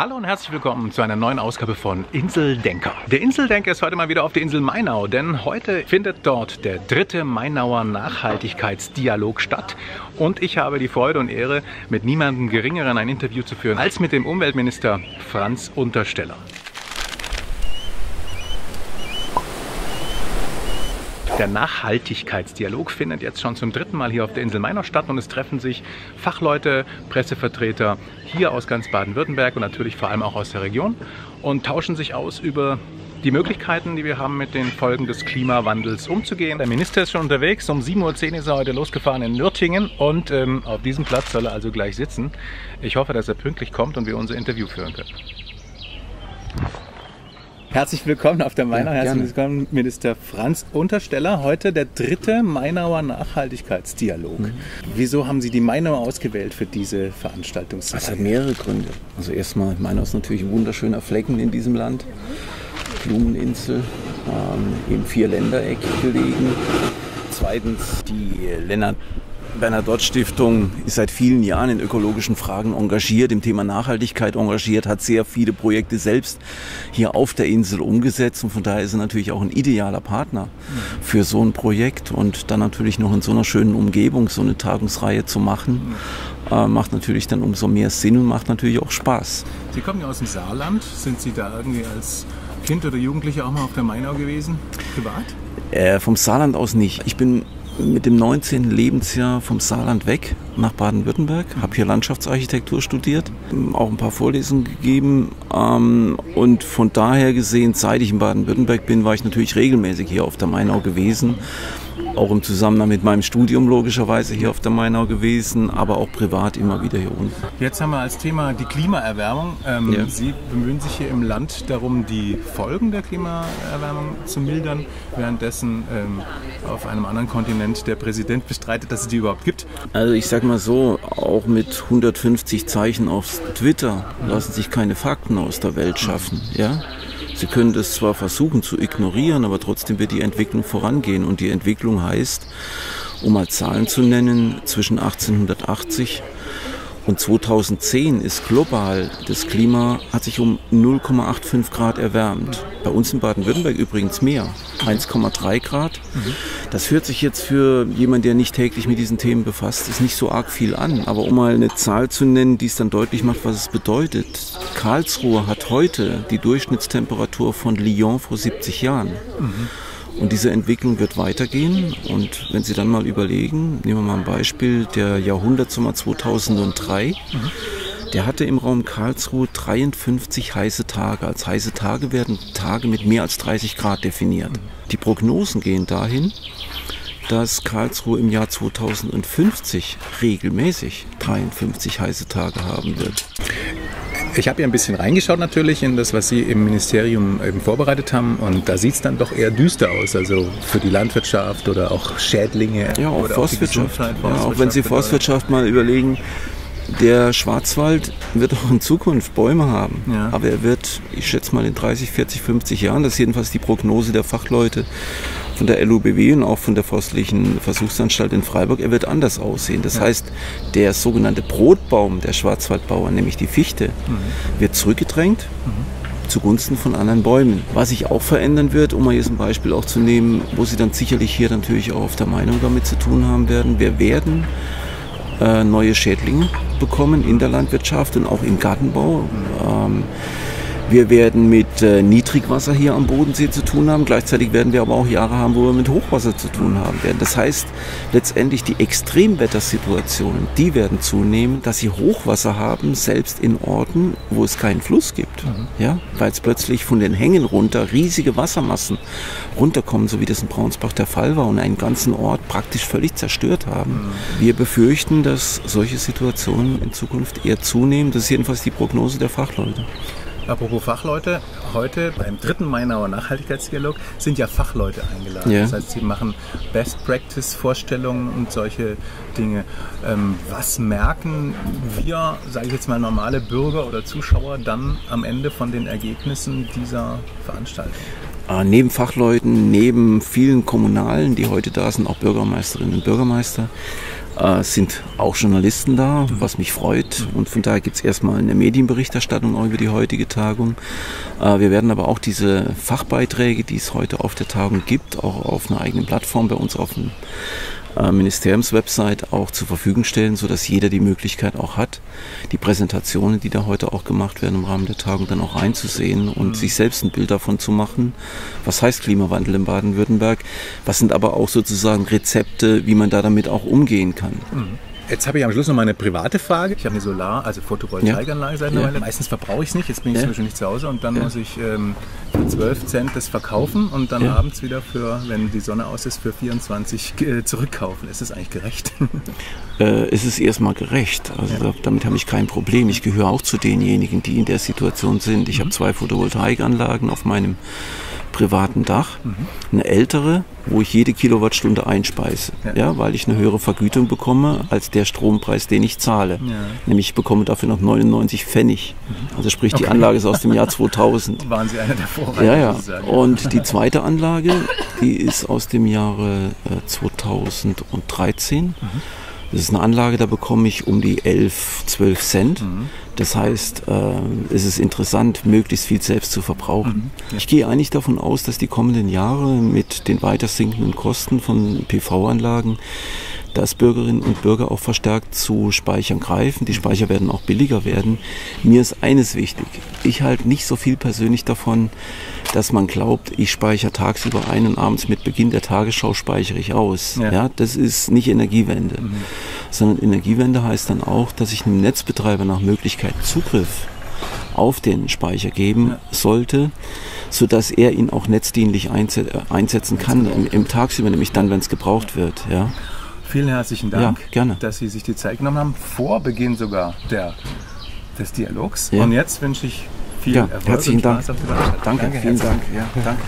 Hallo und herzlich willkommen zu einer neuen Ausgabe von Inseldenker. Der Inseldenker ist heute mal wieder auf der Insel Mainau, denn heute findet dort der dritte Mainauer Nachhaltigkeitsdialog statt. Und ich habe die Freude und Ehre, mit niemandem Geringeren ein Interview zu führen als mit dem Umweltminister Franz Untersteller. Der Nachhaltigkeitsdialog findet jetzt schon zum dritten Mal hier auf der Insel Mainau statt und es treffen sich Fachleute, Pressevertreter hier aus ganz Baden-Württemberg und natürlich vor allem auch aus der Region und tauschen sich aus über die Möglichkeiten, die wir haben, mit den Folgen des Klimawandels umzugehen. Der Minister ist schon unterwegs. Um 7.10 Uhr ist er heute losgefahren in Nürtingen und ähm, auf diesem Platz soll er also gleich sitzen. Ich hoffe, dass er pünktlich kommt und wir unser Interview führen können. Herzlich willkommen auf der Mainau. Ja, Herzlich willkommen, Minister Franz Untersteller. Heute der dritte Mainauer Nachhaltigkeitsdialog. Mhm. Wieso haben Sie die Mainau ausgewählt für diese Veranstaltungsreihe? Es hat mehrere Gründe. Also erstmal, Mainau ist natürlich ein wunderschöner Flecken in diesem Land. Blumeninsel, ähm, im Vierländereck gelegen. Zweitens, die Lennart Bernadotte Stiftung ist seit vielen Jahren in ökologischen Fragen engagiert, im Thema Nachhaltigkeit engagiert, hat sehr viele Projekte selbst hier auf der Insel umgesetzt und von daher ist er natürlich auch ein idealer Partner für so ein Projekt und dann natürlich noch in so einer schönen Umgebung so eine Tagungsreihe zu machen, äh, macht natürlich dann umso mehr Sinn und macht natürlich auch Spaß. Sie kommen ja aus dem Saarland, sind Sie da irgendwie als Kind oder Jugendliche auch mal auf der Mainau gewesen, privat? Äh, vom Saarland aus nicht. Ich bin mit dem 19. Lebensjahr vom Saarland weg nach Baden-Württemberg, habe hier Landschaftsarchitektur studiert, auch ein paar Vorlesungen gegeben ähm, und von daher gesehen, seit ich in Baden-Württemberg bin, war ich natürlich regelmäßig hier auf der Mainau gewesen auch im Zusammenhang mit meinem Studium logischerweise hier auf der Mainau gewesen, aber auch privat immer wieder hier unten. Jetzt haben wir als Thema die Klimaerwärmung. Ähm, ja. Sie bemühen sich hier im Land darum, die Folgen der Klimaerwärmung zu mildern, währenddessen ähm, auf einem anderen Kontinent der Präsident bestreitet, dass es die überhaupt gibt. Also ich sag mal so, auch mit 150 Zeichen auf Twitter lassen sich keine Fakten aus der Welt schaffen. Ja? Sie können das zwar versuchen zu ignorieren, aber trotzdem wird die Entwicklung vorangehen. Und die Entwicklung heißt, um mal Zahlen zu nennen, zwischen 1880 und 2010 ist global das Klima hat sich um 0,85 Grad erwärmt. Bei uns in Baden-Württemberg übrigens mehr, 1,3 Grad. Das hört sich jetzt für jemanden, der nicht täglich mit diesen Themen befasst, ist nicht so arg viel an. Aber um mal eine Zahl zu nennen, die es dann deutlich macht, was es bedeutet. Karlsruhe hat heute die Durchschnittstemperatur von Lyon vor 70 Jahren. Mhm. Und diese Entwicklung wird weitergehen. Und wenn Sie dann mal überlegen, nehmen wir mal ein Beispiel, der Jahrhundertsommer 2003, mhm. der hatte im Raum Karlsruhe 53 heiße Tage. Als heiße Tage werden Tage mit mehr als 30 Grad definiert. Die Prognosen gehen dahin, dass Karlsruhe im Jahr 2050 regelmäßig 53 heiße Tage haben wird. Ich habe ja ein bisschen reingeschaut natürlich in das, was Sie im Ministerium eben vorbereitet haben und da sieht es dann doch eher düster aus, also für die Landwirtschaft oder auch Schädlinge. Ja, auch Forstwirtschaft. Auch ja, auch wenn Sie Forstwirtschaft mal überlegen, der Schwarzwald wird auch in Zukunft Bäume haben, ja. aber er wird, ich schätze mal in 30, 40, 50 Jahren, das ist jedenfalls die Prognose der Fachleute, von der LUBW und auch von der Forstlichen Versuchsanstalt in Freiburg, er wird anders aussehen. Das ja. heißt, der sogenannte Brotbaum der Schwarzwaldbauern, nämlich die Fichte, mhm. wird zurückgedrängt. Mhm. zugunsten von anderen Bäumen. Was sich auch verändern wird, um mal jetzt ein Beispiel auch zu nehmen, wo Sie dann sicherlich hier natürlich auch auf der Meinung damit zu tun haben werden, wir werden äh, neue Schädlinge bekommen in der Landwirtschaft und auch im Gartenbau. Mhm. Ähm, wir werden mit äh, Niedrigwasser hier am Bodensee zu tun haben. Gleichzeitig werden wir aber auch Jahre haben, wo wir mit Hochwasser zu tun haben werden. Das heißt, letztendlich die Extremwettersituationen, die werden zunehmen, dass sie Hochwasser haben, selbst in Orten, wo es keinen Fluss gibt. Mhm. Ja, weil es plötzlich von den Hängen runter riesige Wassermassen runterkommen, so wie das in Braunsbach der Fall war und einen ganzen Ort praktisch völlig zerstört haben. Mhm. Wir befürchten, dass solche Situationen in Zukunft eher zunehmen. Das ist jedenfalls die Prognose der Fachleute. Apropos Fachleute, heute beim dritten Mainauer Nachhaltigkeitsdialog sind ja Fachleute eingeladen. Ja. Das heißt, sie machen Best Practice Vorstellungen und solche Dinge. Ähm, was merken wir, sage ich jetzt mal, normale Bürger oder Zuschauer dann am Ende von den Ergebnissen dieser Veranstaltung? Äh, neben Fachleuten, neben vielen Kommunalen, die heute da sind, auch Bürgermeisterinnen und Bürgermeister, äh, sind auch Journalisten da, was mich freut. Und von daher gibt es erstmal eine Medienberichterstattung auch über die heutige Tagung. Äh, wir werden aber auch diese Fachbeiträge, die es heute auf der Tagung gibt, auch auf einer eigenen Plattform bei uns auf dem äh, Ministeriumswebsite auch zur Verfügung stellen, sodass jeder die Möglichkeit auch hat, die Präsentationen, die da heute auch gemacht werden im Rahmen der Tagung, dann auch einzusehen und mhm. sich selbst ein Bild davon zu machen. Was heißt Klimawandel in Baden-Württemberg? Was sind aber auch sozusagen Rezepte, wie man da damit auch umgehen kann? Mhm. Jetzt habe ich am Schluss noch mal eine private Frage. Ich habe eine Solar-, also Photovoltaikanlage seit einer ja. Weile. Meistens verbrauche ich es nicht. Jetzt bin ich ja. zum Beispiel nicht zu Hause und dann ja. muss ich ähm, für 12 Cent das verkaufen und dann abends wieder für, wenn die Sonne aus ist, für 24 äh, zurückkaufen. Ist das eigentlich gerecht? äh, es ist erstmal gerecht. Also damit habe ich kein Problem. Ich gehöre auch zu denjenigen, die in der Situation sind. Ich mhm. habe zwei Photovoltaikanlagen auf meinem privaten Dach, mhm. eine ältere, wo ich jede Kilowattstunde einspeise, ja. ja. weil ich eine höhere Vergütung bekomme als der Strompreis, den ich zahle. Ja. Nämlich ich bekomme dafür noch 99 Pfennig. Mhm. Also sprich, die okay. Anlage ist aus dem Jahr 2000. Waren Sie einer der Vorreiter? Ja, ja. Und die zweite Anlage, die ist aus dem Jahre äh, 2013. Mhm. Das ist eine Anlage, da bekomme ich um die 11, 12 Cent. Mhm. Das heißt, äh, es ist interessant, möglichst viel selbst zu verbrauchen. Mhm. Ja. Ich gehe eigentlich davon aus, dass die kommenden Jahre mit den weiter sinkenden Kosten von PV-Anlagen dass Bürgerinnen und Bürger auch verstärkt zu Speichern greifen. Die Speicher werden auch billiger werden. Mir ist eines wichtig. Ich halte nicht so viel persönlich davon, dass man glaubt, ich speichere tagsüber ein und abends mit Beginn der Tagesschau speichere ich aus. Ja. ja das ist nicht Energiewende. Mhm. Sondern Energiewende heißt dann auch, dass ich einem Netzbetreiber nach Möglichkeit Zugriff auf den Speicher geben sollte, sodass er ihn auch netzdienlich einsetzen kann im, im Tagsüber, nämlich dann, wenn es gebraucht wird. Ja. Vielen herzlichen Dank, ja, gerne. dass Sie sich die Zeit genommen haben, vor Beginn sogar der, des Dialogs. Ja. Und jetzt wünsche ich viel ja, Erfolg herzlichen und Spaß Dank. auf der Danke, Danke, vielen Dank. Ja, danke.